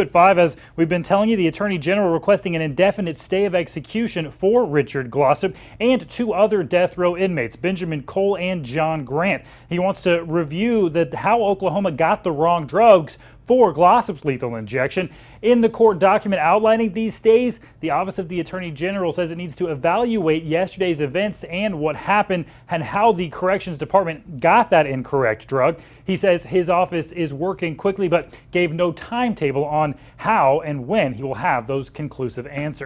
at 5, as we've been telling you, the Attorney General requesting an indefinite stay of execution for Richard Glossip and two other death row inmates, Benjamin Cole and John Grant. He wants to review that how Oklahoma got the wrong drugs for Glossip's lethal injection. In the court document outlining these stays, the Office of the Attorney General says it needs to evaluate yesterday's events and what happened and how the Corrections Department got that incorrect drug. He says his office is working quickly but gave no timetable on how and when he will have those conclusive answers.